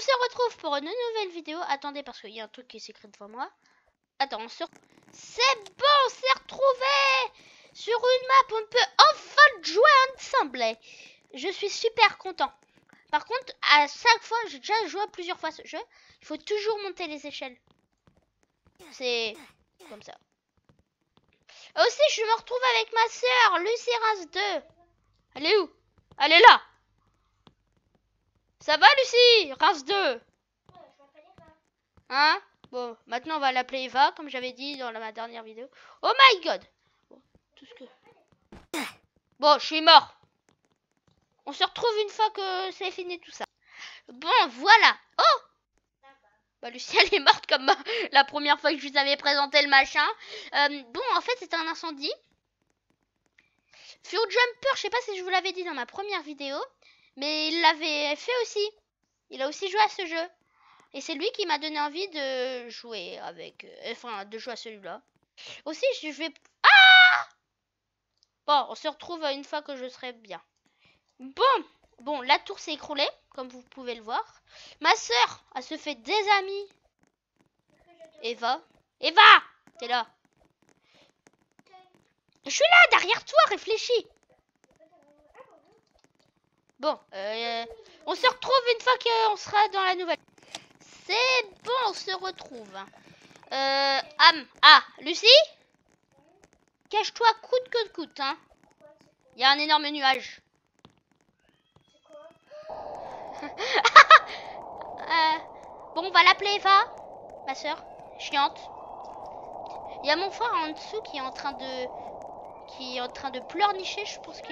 se retrouve pour une nouvelle vidéo. Attendez, parce qu'il y a un truc qui s'écrit devant moi. Attends, on se... C'est bon, on s'est retrouvé Sur une map, on peut enfin jouer ensemble. Je suis super content. Par contre, à chaque fois, j'ai déjà joué plusieurs fois ce jeu. Il faut toujours monter les échelles. C'est comme ça. Aussi, je me retrouve avec ma soeur, Lucie Ras 2. Elle est où? Elle est là Ça va, Lucie? Ras 2 Hein? Bon, maintenant on va l'appeler Eva, comme j'avais dit dans ma dernière vidéo. Oh my god Bon, je suis mort. On se retrouve une fois que c'est fini tout ça. Bon, voilà. Oh bah, Lucie, elle est morte comme la première fois que je vous avais présenté le machin. Euh, bon, en fait, c'est un incendie. Fuel Jumper, je sais pas si je vous l'avais dit dans ma première vidéo, mais il l'avait fait aussi. Il a aussi joué à ce jeu. Et c'est lui qui m'a donné envie de jouer avec... Euh, enfin, de jouer à celui-là. Aussi, je vais... Ah Bon, on se retrouve une fois que je serai bien. Bon, bon, la tour s'est écroulée, comme vous pouvez le voir. Ma soeur, elle se fait des amis. Eva Eva T'es là Je suis là, derrière toi, réfléchis. Bon, euh, on se retrouve une fois qu'on sera dans la nouvelle. C'est bon, on se retrouve. Euh, ah, Lucie? Cache-toi coûte que coûte, hein. Il y a un énorme nuage. Euh, bon, on va l'appeler Eva, ma soeur, chiante. Il y a mon frère en dessous qui est en train de qui est en train de pleurnicher, je pense que